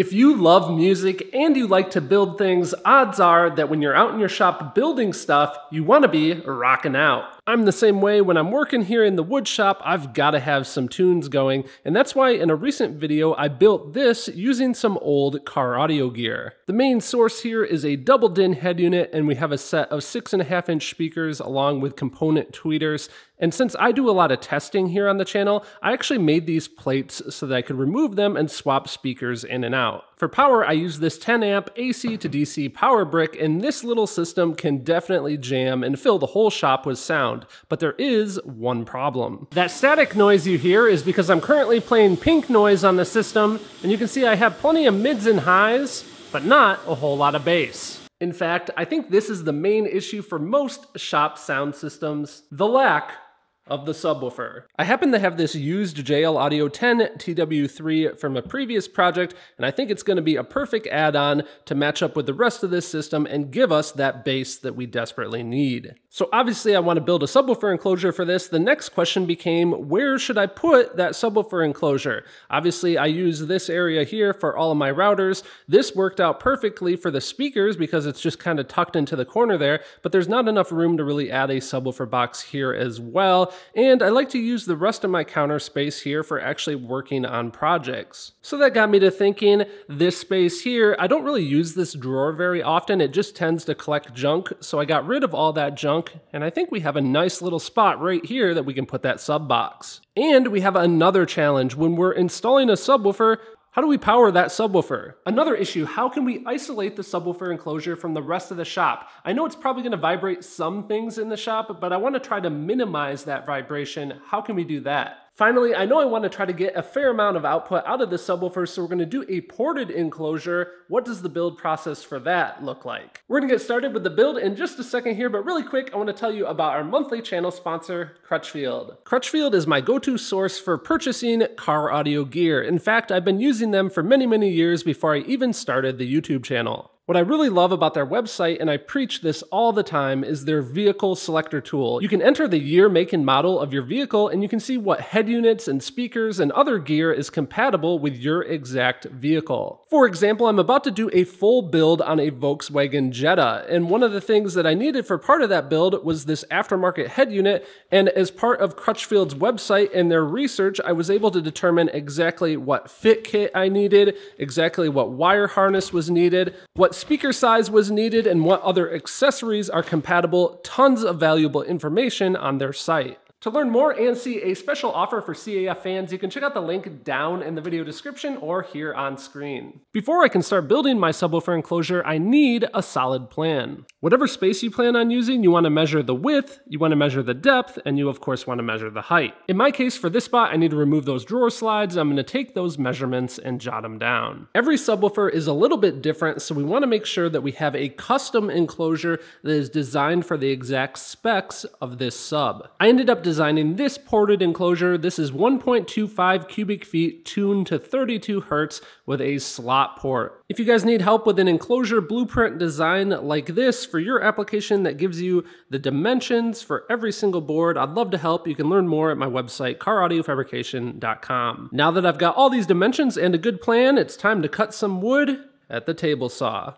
If you love music and you like to build things, odds are that when you're out in your shop building stuff, you want to be rocking out. I'm the same way when I'm working here in the wood shop, I've got to have some tunes going, and that's why in a recent video I built this using some old car audio gear. The main source here is a double din head unit, and we have a set of six and a half inch speakers along with component tweeters. And since I do a lot of testing here on the channel, I actually made these plates so that I could remove them and swap speakers in and out. For power, I use this 10 amp AC to DC power brick, and this little system can definitely jam and fill the whole shop with sound. But there is one problem. That static noise you hear is because I'm currently playing pink noise on the system, and you can see I have plenty of mids and highs, but not a whole lot of bass. In fact, I think this is the main issue for most shop sound systems, the lack of the subwoofer. I happen to have this used JL Audio 10 TW3 from a previous project, and I think it's going to be a perfect add-on to match up with the rest of this system and give us that bass that we desperately need. So obviously I want to build a subwoofer enclosure for this. The next question became, where should I put that subwoofer enclosure? Obviously I use this area here for all of my routers. This worked out perfectly for the speakers because it's just kind of tucked into the corner there, but there's not enough room to really add a subwoofer box here as well. And I like to use the rest of my counter space here for actually working on projects. So that got me to thinking, this space here, I don't really use this drawer very often. It just tends to collect junk. So I got rid of all that junk and I think we have a nice little spot right here that we can put that sub box. And we have another challenge. When we're installing a subwoofer, how do we power that subwoofer? Another issue, how can we isolate the subwoofer enclosure from the rest of the shop? I know it's probably gonna vibrate some things in the shop, but I wanna try to minimize that vibration. How can we do that? Finally, I know I want to try to get a fair amount of output out of the subwoofer, so we're going to do a ported enclosure. What does the build process for that look like? We're going to get started with the build in just a second here, but really quick, I want to tell you about our monthly channel sponsor, Crutchfield. Crutchfield is my go-to source for purchasing car audio gear. In fact, I've been using them for many, many years before I even started the YouTube channel. What I really love about their website, and I preach this all the time, is their vehicle selector tool. You can enter the year, make, and model of your vehicle, and you can see what head units and speakers and other gear is compatible with your exact vehicle. For example, I'm about to do a full build on a Volkswagen Jetta, and one of the things that I needed for part of that build was this aftermarket head unit, and as part of Crutchfield's website and their research, I was able to determine exactly what fit kit I needed, exactly what wire harness was needed, what speaker size was needed, and what other accessories are compatible. Tons of valuable information on their site. To learn more and see a special offer for CAF fans, you can check out the link down in the video description or here on screen. Before I can start building my subwoofer enclosure, I need a solid plan. Whatever space you plan on using, you want to measure the width, you want to measure the depth, and you of course want to measure the height. In my case, for this spot, I need to remove those drawer slides. I'm going to take those measurements and jot them down. Every subwoofer is a little bit different, so we want to make sure that we have a custom enclosure that is designed for the exact specs of this sub. I ended up designing this ported enclosure. This is 1.25 cubic feet tuned to 32 hertz with a slot port. If you guys need help with an enclosure blueprint design like this for your application that gives you the dimensions for every single board, I'd love to help. You can learn more at my website, caraudiofabrication.com. Now that I've got all these dimensions and a good plan, it's time to cut some wood at the table saw.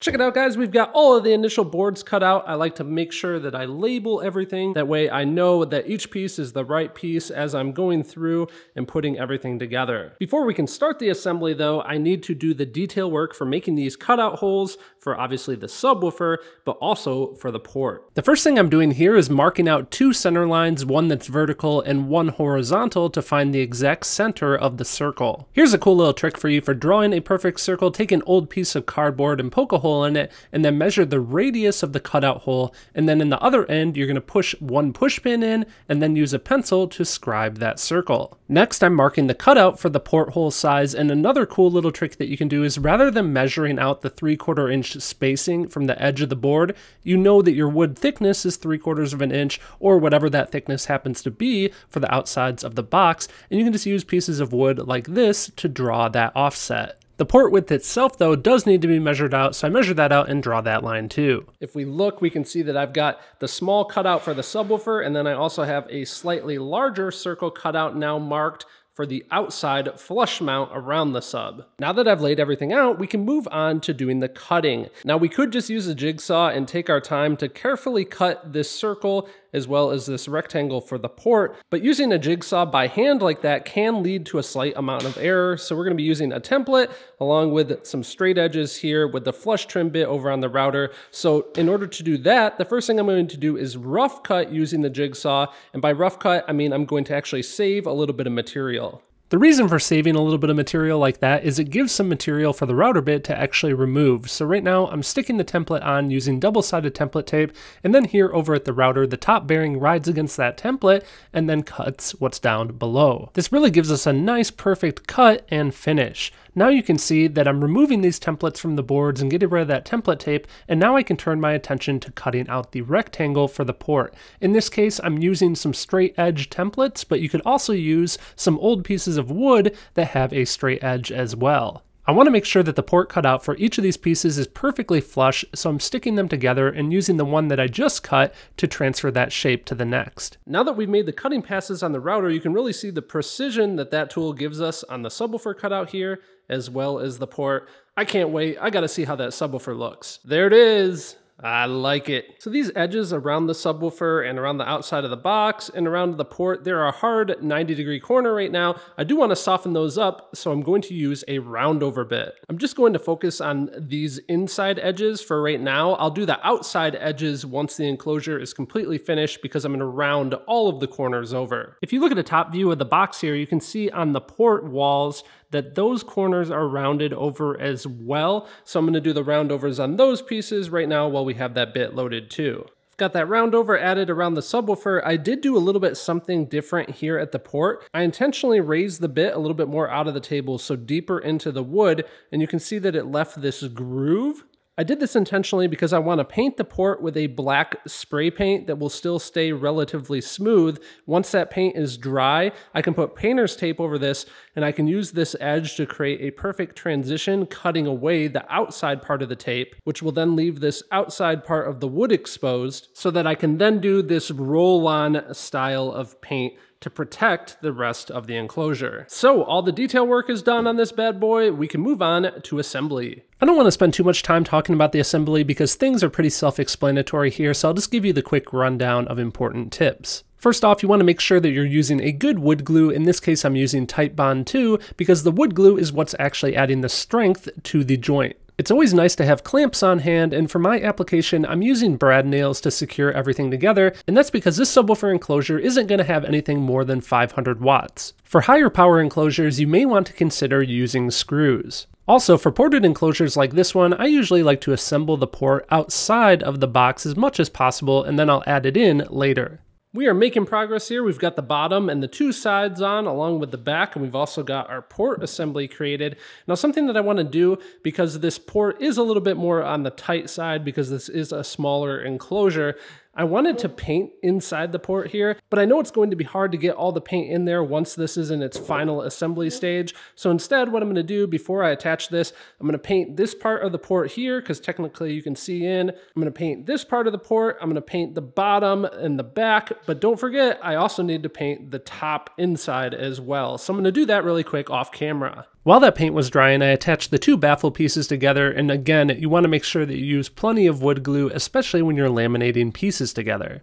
Check it out guys, we've got all of the initial boards cut out. I like to make sure that I label everything. That way I know that each piece is the right piece as I'm going through and putting everything together. Before we can start the assembly though, I need to do the detail work for making these cutout holes for obviously the subwoofer, but also for the port. The first thing I'm doing here is marking out two center lines, one that's vertical and one horizontal to find the exact center of the circle. Here's a cool little trick for you for drawing a perfect circle. Take an old piece of cardboard and poke a hole hole in it and then measure the radius of the cutout hole. And then in the other end, you're going to push one push pin in and then use a pencil to scribe that circle. Next, I'm marking the cutout for the porthole size. And another cool little trick that you can do is rather than measuring out the three quarter inch spacing from the edge of the board, you know that your wood thickness is three quarters of an inch or whatever that thickness happens to be for the outsides of the box. And you can just use pieces of wood like this to draw that offset. The port width itself, though, does need to be measured out, so I measure that out and draw that line too. If we look, we can see that I've got the small cutout for the subwoofer, and then I also have a slightly larger circle cutout now marked for the outside flush mount around the sub. Now that I've laid everything out, we can move on to doing the cutting. Now we could just use a jigsaw and take our time to carefully cut this circle as well as this rectangle for the port, but using a jigsaw by hand like that can lead to a slight amount of error. So we're gonna be using a template along with some straight edges here with the flush trim bit over on the router. So in order to do that, the first thing I'm going to do is rough cut using the jigsaw. And by rough cut, I mean I'm going to actually save a little bit of material. The reason for saving a little bit of material like that is it gives some material for the router bit to actually remove. So right now I'm sticking the template on using double-sided template tape, and then here over at the router, the top bearing rides against that template and then cuts what's down below. This really gives us a nice perfect cut and finish. Now you can see that I'm removing these templates from the boards and getting rid of that template tape, and now I can turn my attention to cutting out the rectangle for the port. In this case, I'm using some straight edge templates, but you could also use some old pieces of wood that have a straight edge as well. I want to make sure that the port cutout for each of these pieces is perfectly flush, so I'm sticking them together and using the one that I just cut to transfer that shape to the next. Now that we've made the cutting passes on the router, you can really see the precision that that tool gives us on the subwoofer cutout here, as well as the port. I can't wait. I got to see how that subwoofer looks. There it is. I like it. So these edges around the subwoofer and around the outside of the box and around the port, they're a hard 90 degree corner right now. I do want to soften those up, so I'm going to use a round over bit. I'm just going to focus on these inside edges for right now. I'll do the outside edges once the enclosure is completely finished because I'm to round all of the corners over. If you look at the top view of the box here, you can see on the port walls, that those corners are rounded over as well. So I'm gonna do the roundovers on those pieces right now while we have that bit loaded too. Got that roundover added around the subwoofer. I did do a little bit something different here at the port. I intentionally raised the bit a little bit more out of the table, so deeper into the wood, and you can see that it left this groove I did this intentionally because I want to paint the port with a black spray paint that will still stay relatively smooth. Once that paint is dry, I can put painter's tape over this and I can use this edge to create a perfect transition, cutting away the outside part of the tape, which will then leave this outside part of the wood exposed so that I can then do this roll-on style of paint to protect the rest of the enclosure. So all the detail work is done on this bad boy, we can move on to assembly. I don't want to spend too much time talking about the assembly because things are pretty self-explanatory here, so I'll just give you the quick rundown of important tips. First off, you want to make sure that you're using a good wood glue. In this case, I'm using Titebond 2 because the wood glue is what's actually adding the strength to the joint. It's always nice to have clamps on hand, and for my application, I'm using brad nails to secure everything together, and that's because this subwoofer enclosure isn't going to have anything more than 500 watts. For higher power enclosures, you may want to consider using screws. Also, for ported enclosures like this one, I usually like to assemble the port outside of the box as much as possible, and then I'll add it in later. We are making progress here. We've got the bottom and the two sides on along with the back, and we've also got our port assembly created. Now, something that I want to do, because this port is a little bit more on the tight side because this is a smaller enclosure, I wanted to paint inside the port here, but I know it's going to be hard to get all the paint in there once this is in its final assembly stage. So instead, what I'm gonna do before I attach this, I'm gonna paint this part of the port here, because technically you can see in. I'm gonna paint this part of the port, I'm gonna paint the bottom and the back, but don't forget, I also need to paint the top inside as well. So I'm gonna do that really quick off camera. While that paint was drying, I attached the two baffle pieces together, and again, you want to make sure that you use plenty of wood glue, especially when you're laminating pieces together.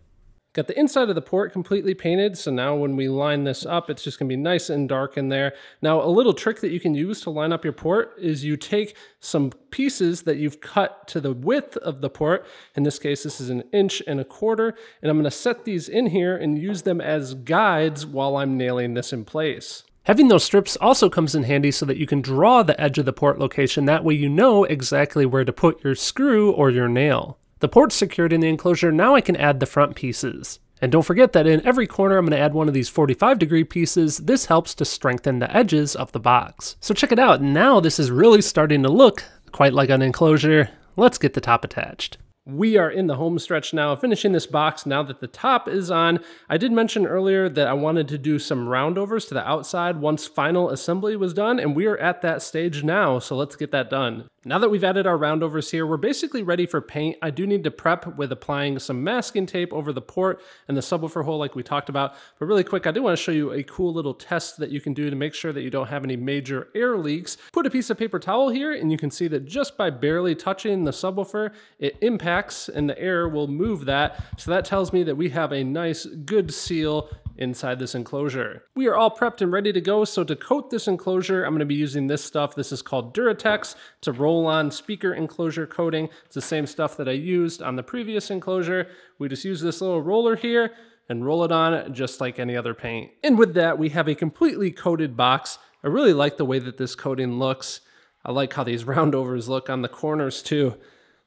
Got the inside of the port completely painted, so now when we line this up, it's just gonna be nice and dark in there. Now, a little trick that you can use to line up your port is you take some pieces that you've cut to the width of the port. In this case, this is an inch and a quarter, and I'm gonna set these in here and use them as guides while I'm nailing this in place. Having those strips also comes in handy so that you can draw the edge of the port location. That way you know exactly where to put your screw or your nail. The port's secured in the enclosure, now I can add the front pieces. And don't forget that in every corner I'm going to add one of these 45 degree pieces. This helps to strengthen the edges of the box. So check it out, now this is really starting to look quite like an enclosure. Let's get the top attached. We are in the home stretch now, finishing this box now that the top is on. I did mention earlier that I wanted to do some roundovers to the outside once final assembly was done, and we are at that stage now, so let's get that done. Now that we've added our roundovers here, we're basically ready for paint. I do need to prep with applying some masking tape over the port and the subwoofer hole like we talked about. But really quick, I do want to show you a cool little test that you can do to make sure that you don't have any major air leaks. Put a piece of paper towel here and you can see that just by barely touching the subwoofer, it impacts and the air will move that. So that tells me that we have a nice good seal inside this enclosure. We are all prepped and ready to go, so to coat this enclosure, I'm gonna be using this stuff. This is called Duratex. It's a roll-on speaker enclosure coating. It's the same stuff that I used on the previous enclosure. We just use this little roller here and roll it on just like any other paint. And with that, we have a completely coated box. I really like the way that this coating looks. I like how these roundovers look on the corners too.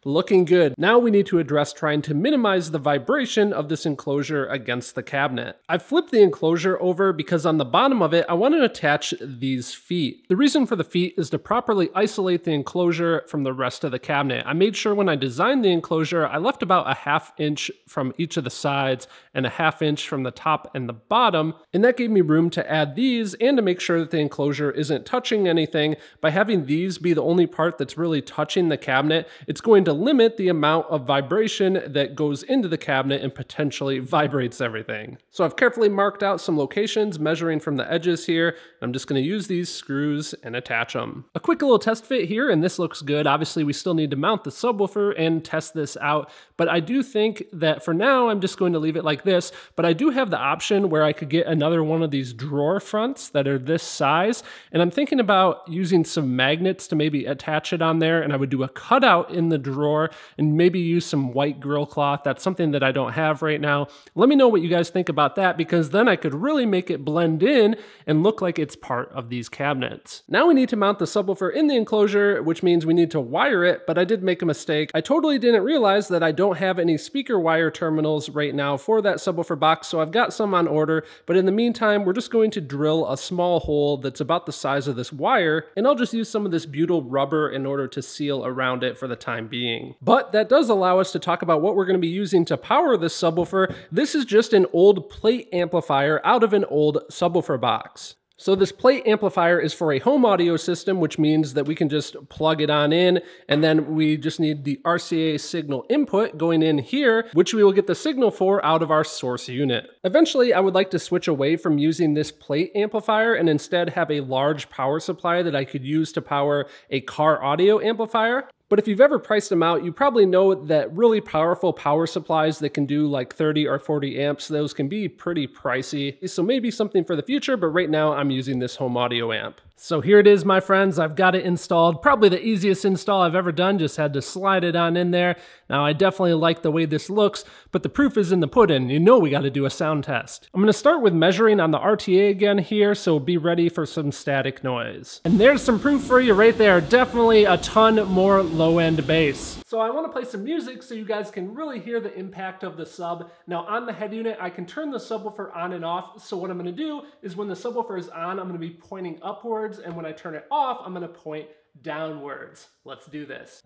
Looking good. Now we need to address trying to minimize the vibration of this enclosure against the cabinet. I've flipped the enclosure over because on the bottom of it, I want to attach these feet. The reason for the feet is to properly isolate the enclosure from the rest of the cabinet. I made sure when I designed the enclosure, I left about a half inch from each of the sides and a half inch from the top and the bottom, and that gave me room to add these and to make sure that the enclosure isn't touching anything. By having these be the only part that's really touching the cabinet, it's going to to limit the amount of vibration that goes into the cabinet and potentially vibrates everything. So I've carefully marked out some locations measuring from the edges here. I'm just gonna use these screws and attach them. A quick little test fit here, and this looks good. Obviously we still need to mount the subwoofer and test this out, but I do think that for now I'm just going to leave it like this, but I do have the option where I could get another one of these drawer fronts that are this size, and I'm thinking about using some magnets to maybe attach it on there, and I would do a cutout in the drawer drawer and maybe use some white grill cloth. That's something that I don't have right now. Let me know what you guys think about that because then I could really make it blend in and look like it's part of these cabinets. Now we need to mount the subwoofer in the enclosure, which means we need to wire it, but I did make a mistake. I totally didn't realize that I don't have any speaker wire terminals right now for that subwoofer box, so I've got some on order, but in the meantime, we're just going to drill a small hole that's about the size of this wire, and I'll just use some of this butyl rubber in order to seal around it for the time being being. But that does allow us to talk about what we're going to be using to power this subwoofer. This is just an old plate amplifier out of an old subwoofer box. So this plate amplifier is for a home audio system, which means that we can just plug it on in, and then we just need the RCA signal input going in here, which we will get the signal for out of our source unit. Eventually, I would like to switch away from using this plate amplifier and instead have a large power supply that I could use to power a car audio amplifier. But if you've ever priced them out, you probably know that really powerful power supplies that can do like 30 or 40 amps, those can be pretty pricey. So maybe something for the future, but right now I'm using this home audio amp. So here it is, my friends. I've got it installed. Probably the easiest install I've ever done. Just had to slide it on in there. Now, I definitely like the way this looks, but the proof is in the pudding. You know we got to do a sound test. I'm going to start with measuring on the RTA again here, so be ready for some static noise. And there's some proof for you right there. Definitely a ton more low-end bass. So I want to play some music so you guys can really hear the impact of the sub. Now, on the head unit, I can turn the subwoofer on and off. So what I'm going to do is when the subwoofer is on, I'm going to be pointing upwards upwards, and when I turn it off, I'm gonna point downwards. Let's do this.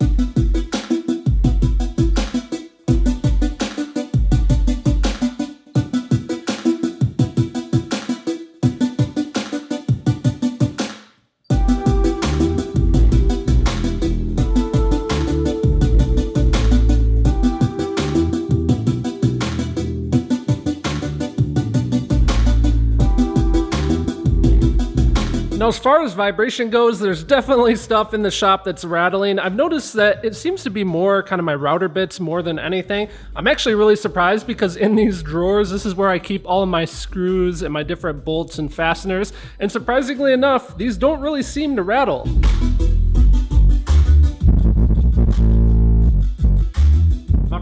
Now, as far as vibration goes, there's definitely stuff in the shop that's rattling. I've noticed that it seems to be more kind of my router bits more than anything. I'm actually really surprised because in these drawers, this is where I keep all of my screws and my different bolts and fasteners. And surprisingly enough, these don't really seem to rattle.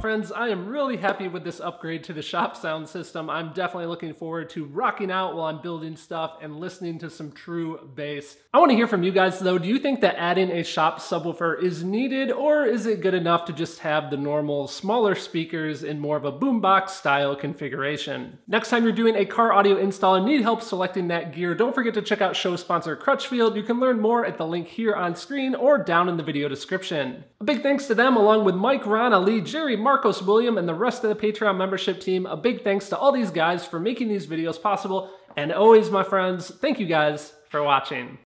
Friends, I am really happy with this upgrade to the shop sound system. I'm definitely looking forward to rocking out while I'm building stuff and listening to some true bass. I want to hear from you guys though. Do you think that adding a shop subwoofer is needed or is it good enough to just have the normal smaller speakers in more of a boombox style configuration? Next time you're doing a car audio install and need help selecting that gear, don't forget to check out show sponsor Crutchfield. You can learn more at the link here on screen or down in the video description. A big thanks to them along with Mike, Ron, Ali, Jerry, Mark, Marcos William, and the rest of the Patreon membership team. A big thanks to all these guys for making these videos possible. And always, my friends, thank you guys for watching.